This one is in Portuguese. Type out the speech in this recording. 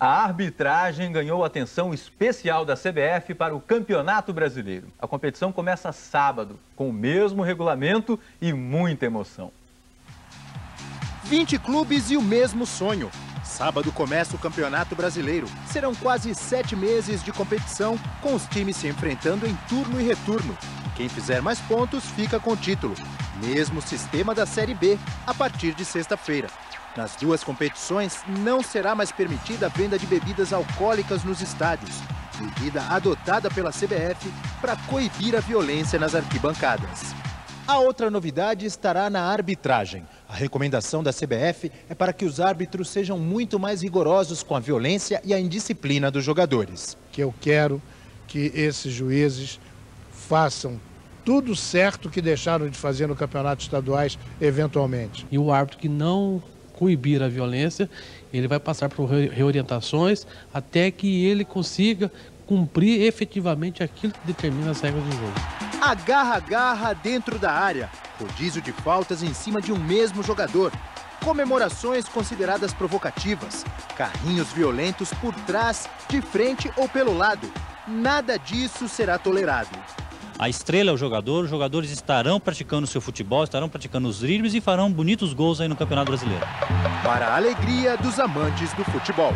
A arbitragem ganhou atenção especial da CBF para o Campeonato Brasileiro. A competição começa sábado, com o mesmo regulamento e muita emoção. 20 clubes e o mesmo sonho. Sábado começa o Campeonato Brasileiro. Serão quase sete meses de competição, com os times se enfrentando em turno e retorno. Quem fizer mais pontos fica com o título. Mesmo sistema da Série B, a partir de sexta-feira. Nas duas competições, não será mais permitida a venda de bebidas alcoólicas nos estádios, medida adotada pela CBF para coibir a violência nas arquibancadas. A outra novidade estará na arbitragem. A recomendação da CBF é para que os árbitros sejam muito mais rigorosos com a violência e a indisciplina dos jogadores. Que eu quero que esses juízes façam tudo certo que deixaram de fazer no campeonato estaduais eventualmente. E o árbitro que não coibir a violência, ele vai passar por reorientações até que ele consiga cumprir efetivamente aquilo que determina as regras do jogo. Agarra-garra dentro da área, rodízio de faltas em cima de um mesmo jogador, comemorações consideradas provocativas, carrinhos violentos por trás, de frente ou pelo lado. Nada disso será tolerado. A estrela é o jogador, os jogadores estarão praticando seu futebol, estarão praticando os dribles e farão bonitos gols aí no Campeonato Brasileiro. Para a alegria dos amantes do futebol.